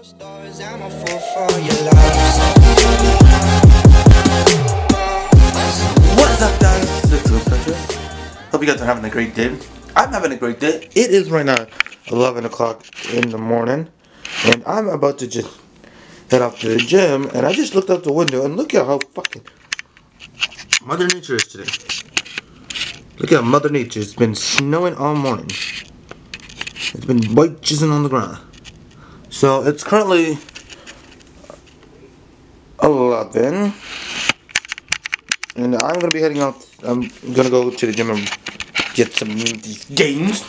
What's up guys? Hope you guys are having a great day. I'm having a great day. It is right now 11 o'clock in the morning. And I'm about to just head off to the gym. And I just looked out the window and look at how fucking Mother Nature is today. Look at Mother Nature. It's been snowing all morning. It's been white jizzing on the ground. So it's currently 11 and I'm gonna be heading out. I'm gonna go to the gym and get some these games.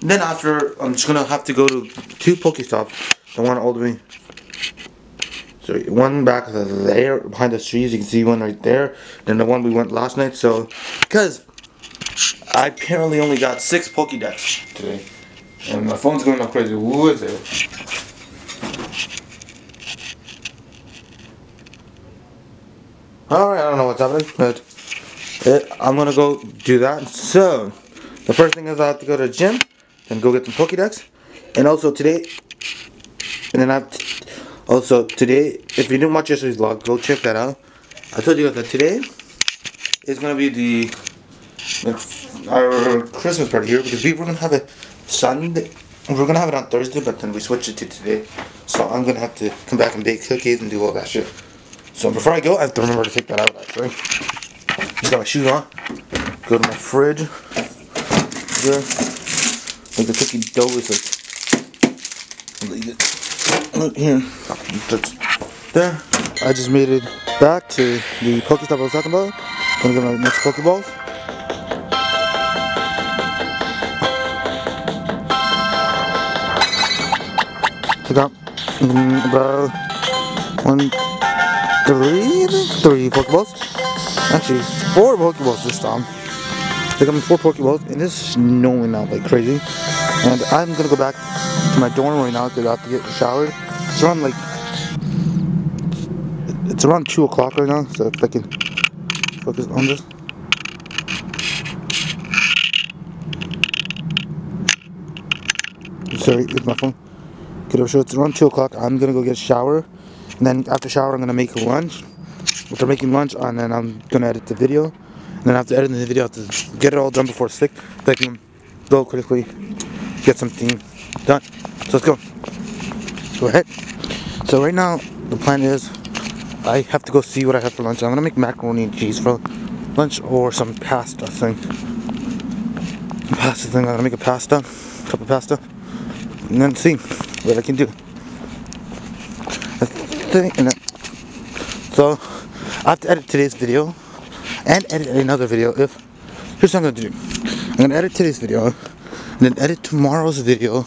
Then after, I'm just gonna have to go to two Pokestops. The one all the way. So one back there behind the trees. You can see one right there. Then the one we went last night. So because I apparently only got six Pokédex today, and my phone's going crazy. Who is it? Alright, I don't know what's happening, but it, I'm gonna go do that. So, the first thing is I have to go to the gym and go get some Pokédex. And also today, and then I have to, also today, if you didn't watch yesterday's vlog, go check that out. I told you guys that today is gonna be the, the our Christmas party here because we were gonna have it Sunday. We are gonna have it on Thursday, but then we switched it to today. So I'm gonna have to come back and bake cookies and do all that shit. So before I go, I have to remember to take that out actually. Just got my shoes on. Go to my fridge. There. Like the cookie dough is like. Leave it. Look here. That's there. I just made it back to the Pokestop I was talking about. Gonna get my next Pokeballs. Out mm, about one, three, three Pokeballs. Actually, four Pokeballs this time. They got me four Pokeballs, and it's snowing out like crazy. And I'm gonna go back to my dorm right now because I have to get showered. It's around like it's around two o'clock right now, so if I can focus on this. Sorry, it's my phone. Okay, so it's around two o'clock. I'm gonna go get a shower. And then after shower, I'm gonna make lunch. After making lunch, and then I'm gonna edit the video. And then after editing the video, I have to get it all done before six. So I can go quickly get something done. So let's go. Go ahead. So right now, the plan is I have to go see what I have for lunch. I'm gonna make macaroni and cheese for lunch or some pasta thing. Pasta thing. I'm gonna make a pasta, cup of pasta, and then see what I can do. So I have to edit today's video and edit another video. If here's what I'm gonna do, I'm gonna edit today's video and then edit tomorrow's video.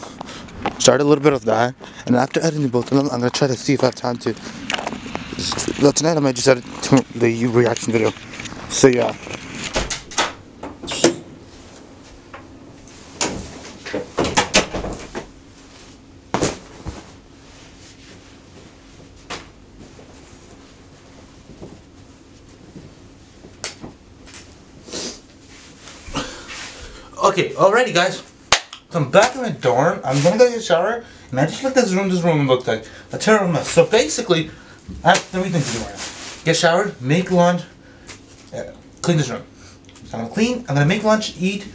Start a little bit of that, and after editing both of them, I'm gonna try to see if I have time to. Well, tonight I might just edit the reaction video. So yeah. Okay, alrighty guys. So I'm back in the dorm. I'm gonna go get a shower, and I just looked at this room. This room looked like a terrible mess. So basically, I have three things to do right now: get showered, make lunch, uh, clean this room. So I'm gonna clean. I'm gonna make lunch, eat.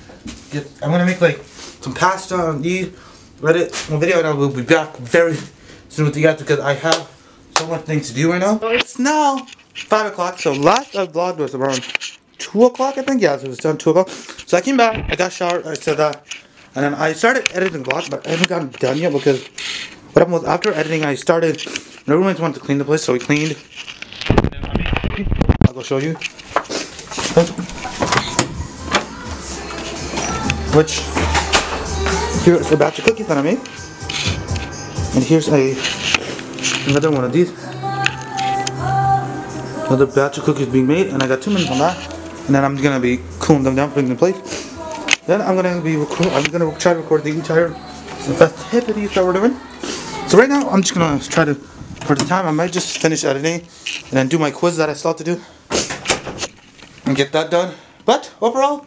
Get. I'm gonna make like some pasta and eat. Reddit my video, and I will be back very soon with you guys because I have so much things to do right now. It's now five o'clock. So last I vlogged was around two o'clock, I think. Yeah, so it was done two o'clock. So I came back, I got showered, I said that, and then I started editing the vlog, but I haven't gotten done yet because what happened was after editing, I started. Roommates wanted to clean the place, so we cleaned. I'll go show you. Which here's a batch of cookies that I made, and here's a another one of these. Another batch of cookies being made, and I got two minutes on that. And then I'm gonna be cooling them down, putting them in place. Then I'm gonna be. I'm gonna try to record the entire festivities that we're doing. So right now, I'm just gonna try to. For the time, I might just finish editing and then do my quiz that I still have to do and get that done. But overall,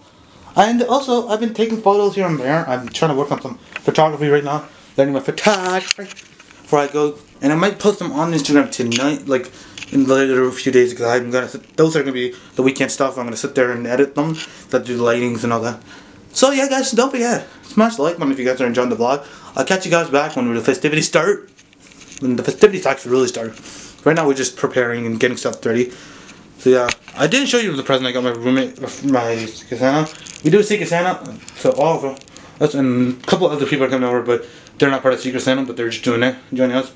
and also I've been taking photos here and there. I'm trying to work on some photography right now, learning my photography. before I go, and I might post them on Instagram tonight, like in later few days, because I'm gonna. Sit, those are gonna be the weekend stuff. I'm gonna sit there and edit them, that do the lightings and all that. So yeah, guys, don't forget smash the like button if you guys are enjoying the vlog. I'll catch you guys back when the festivities start. When the festivities actually really start. Right now we're just preparing and getting stuff ready. So yeah, I didn't show you the present I got my roommate, my Santa. We do a Secret Santa, so all of us and a couple other people are coming over, but they're not part of Secret Santa, but they're just doing it, joining us.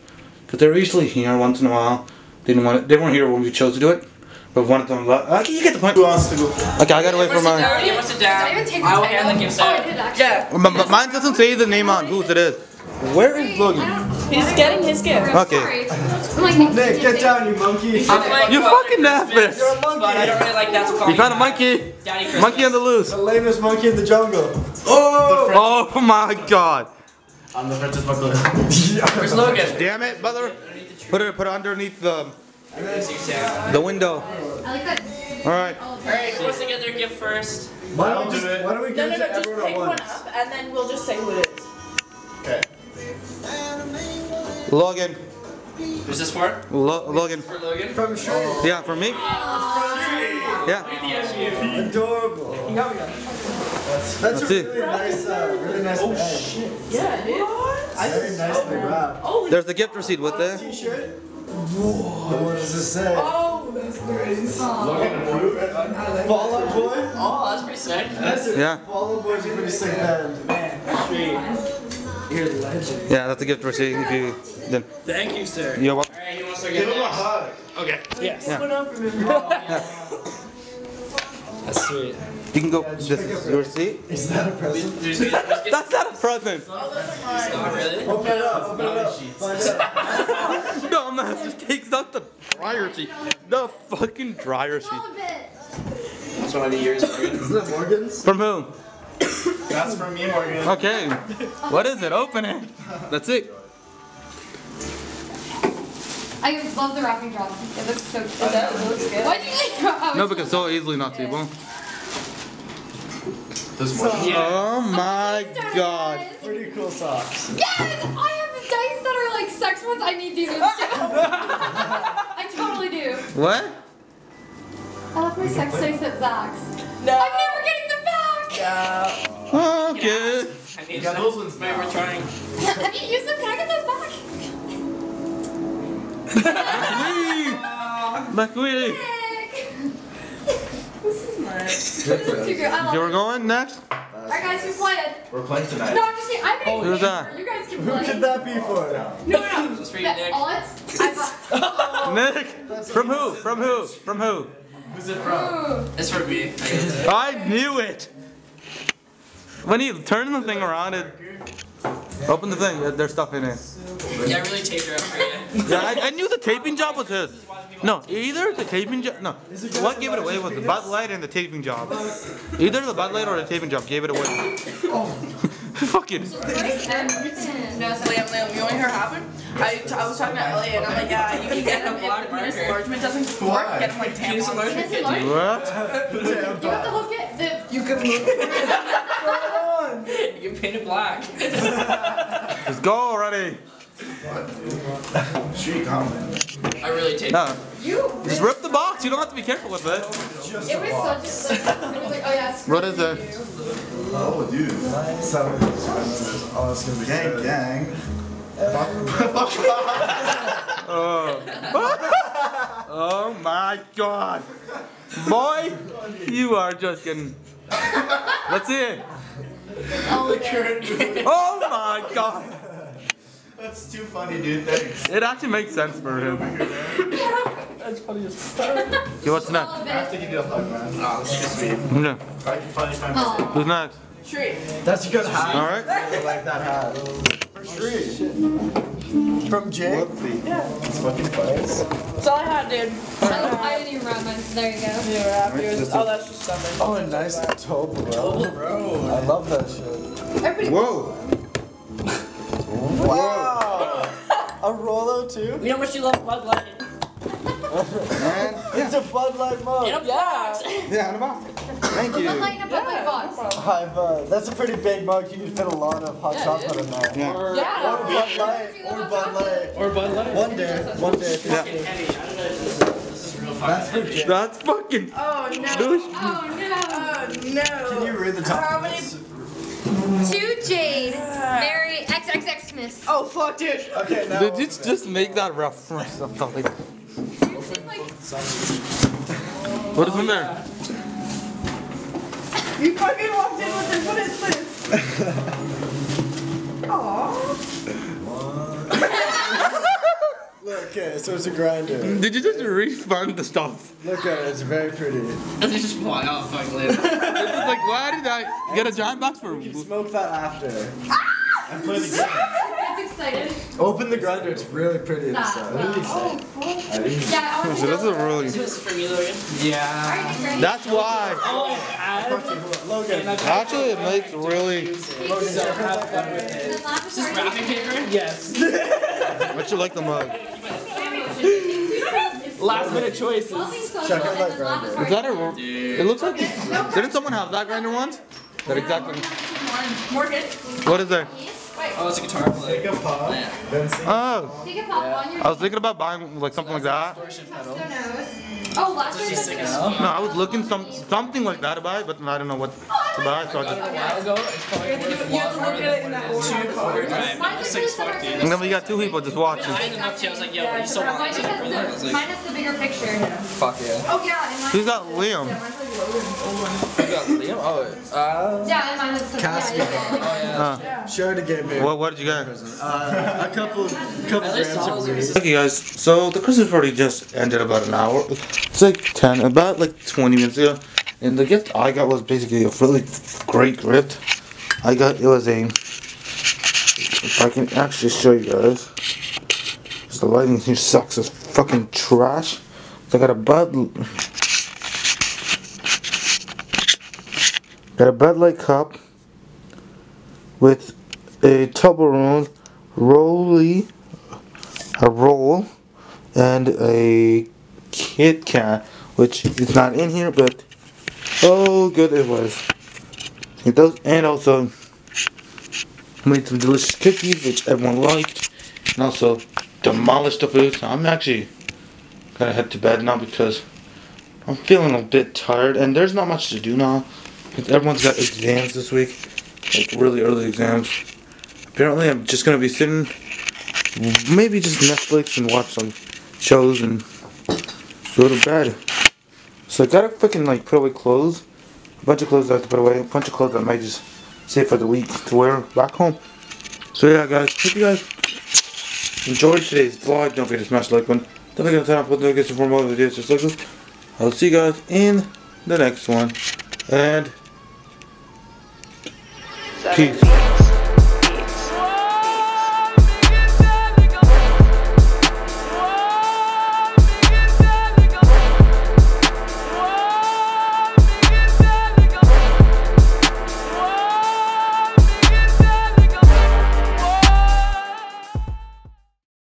Because they're usually here once in a while. They didn't want it, they weren't here when we chose to do it, but one of them left. Okay, uh, you get the point. Who wants to go? Okay, I gotta wait for Sit my. down, you want to sit. Did I even take I will the hand the title? gifts Oh, I did actually. Yeah. But, but mine doesn't say the name on whose it is. Where is Logan? He's getting his gift. Okay. Sorry. I'm like, Nick, get down, you monkey. I'm like, You're fucking Christmas, nervous. But I don't really like that to call You found a monkey. Daddy Monkey on the loose. The lamest monkey in the jungle. Oh, oh my god. I'm the Princess Buckler. Where's Logan? Damn it, brother. Put it put it underneath the the window. I like that. Alright. Alright, who wants to get their gift first? Why don't we just, why don't we No, give no, it no, to just everyone pick one up and then we'll just say who it is. Okay. Logan. Who's this for? Lo- Logan. For Logan? From Shree. Yeah, for me? Yeah. Adorable. That's, that's Let's a see. really nice, uh, really nice oh, shit. Yeah, dude. Very nicely wrapped. Oh, There's the gift receipt with it. T-shirt. Whoa. What does it say? oh, that's nice. Fall Out Boy? Oh, that's pretty sick. That's it. Yeah. Fall Out Boy's a pretty sick band. You're a legend. Yeah, that's the gift receipt if you then Thank you, sir. you're welcome. Alright, who wants to get next? hug. Okay. Yes. Yeah. That's sweet. You can go this is your receipt. Is that a present? That's not a present. Open it up, open it up. Find out. Dumbass just takes out the dryer sheet. The fucking dryer sheet. All of it. That's one of the years, Isn't it Morgan's? From who? That's from me, Morgan. Okay. What is it? Open it. That's it. I love the wrapping drum. It looks so cute. That looks good. Why do you like that? No, because so easily not table. This one. Oh my god. Pretty cool socks. Yes! I have the dice that are like sex ones. I need these ones too. I totally do. What? I left my sex dice at Zach's. No. I'm never getting them back! Yeah. Oh, okay. I need those ones, man. We're trying. Have you used them? Can I get those back? McQueen. Nick! This is nice. This is too good. I love You were going next? Alright guys, who's playing? We're playing tonight. No, I'm just kidding. I'm gonna Who's that? You guys can Who could that be for? No, no, no. This is for you, Nick. All I got. Nick. From who? From who? From who? Who's it from? It's for me. I. I knew it. When you turn the thing around, it open the thing. There's stuff in it. Yeah, I really taped her up for you. Yeah, I, I knew the taping job was his. No, either the taping job. No, what gave it away was the Bud Light and the taping job. Either the Bud Light or the taping job gave it away. Fucking. Where's everything? No, so Liam, Liam, you know when her happened? I, t- I was talking to Elliot and I'm like, yeah, you can get him if the penis enlargement doesn't work, get him like Penis tampons. enlargement Penis enlargement? What? You have to look at the. You can look. You can paint it black. Just go already. She comment. I really taped No, You. just rip the box. You don't have to be careful with it. Just It was box. such a. Like, it was like, oh yeah. it's What is it? Oh, dude. Seven expenses. Oh, that's gonna be gang, gang. Oh. oh my god. Boy, you are just getting. Let's see it. Oh my god. That's too funny, dude. Thanks. It actually makes sense for him. Okay, what's All next? of I have to it. give you a hug, man. Oh, this is sweet. Yeah. I can finally find my Oh. Who's next? Tree. That's a good hat. Alright. I like that hat. For sure. Oh, From Jake? Yeah. It's fucking fires. That's all I had, dude. I didn't even wrap mine, so there you go. You were. Oh, that's just something. Oh, a nice Toblerone. Bro. I love that shit. Everybody. Whoa. Wow. a Rolo too? You know how much you love Bud Light? And It's a Bud Light mug. In a box. yeah, in a box. Thank you. Light in a Bud Light box. I've, uh, that's a pretty big mug. You could fit a lot of hot chocolate in there. Yeah. Or Yeah. Bud Light. Or Bud Light. Or Bud Light. One day. One day. Yeah. Eddie, I don't know if this is, this is real That's for That's fucking Oh no. Oh no. Oh no. Can you read the top? How of many? this? To Jade, Mary XXX Smith. Oh fuck, dude. Okay, now. Did you just make that reference or something? What is in there? You fucking walked in with this. What is this? Aww. Look, okay, so it's a grinder. Did you just refund the stuff? Look at it. It's very pretty. This is just why I'll fucking live. It's like, why did I get a giant box for? You smoke that after. Ah! And play the game. That's excited. Open the grinder. It's really pretty Stop. inside. Oh, Yeah, I want So to this is really. This for me, Logan. Yeah. That's why. Oh, add. Logan. Actually, it makes really. This is wrapping paper? Yes. But you like the mug. Last minute choices. Check out that grinder. Is that a? It looks like. Didn't someone have that grinder once? That exactly. Morgan. What is there? Oh, it's a guitar play. Take a pop. Oh, then see. Oh, Take a pop on your I was thinking about buying like something like that. Distortion pedal. nose. Oh, last year Just stick it. No, I was looking some something like that to buy, but I don't know what oh, to buy. So I A just. while ago, it's probably worth You have to look at it in that order. two overdrive. Mine's It's like six really fuck, similar dude. And then we got two people just watching. I ended up to, I was like, yo, what you still want? Mine It's just like, for that. I was has the, like, mine has the bigger picture. fuck yeah. Oh yeah, and mine. Who's got Liam? Yeah, mine's like Logan. You got Liam? Oh, uh. Yeah, and mine is the Casket. Yeah, Uh, Show the game, baby. what what did you get? Uh, a couple, couple At grams of of weed. Okay, guys. So the Christmas party just ended about an hour. It's like ten, about like twenty minutes ago. And the gift I got was basically a really great gift. I got it was a. If I can actually show you guys, 'cause the lighting here sucks. It's fucking trash. So I got a Bud. Got a Bud Light cup with a Toblerone Rolly a roll and a Kit Kat, which is not in here, but oh, good it was. It does, and also made some delicious cookies, which everyone liked, and also demolished the food. So I'm actually gonna head to bed now because I'm feeling a bit tired, and there's not much to do now. 'Cause everyone's got exams this week, like really early exams. Apparently, I'm just gonna be sitting maybe just Netflix and watch some shows and go to bed. So I gotta freaking like put away clothes. A bunch of clothes I have to put away. A bunch of clothes I might just save for the week to wear back home. So yeah guys, hope you guys enjoyed today's vlog. Don't forget to smash the like button. Don't forget to turn on notifications for more videos just like this. I'll see you guys in the next one. And peace.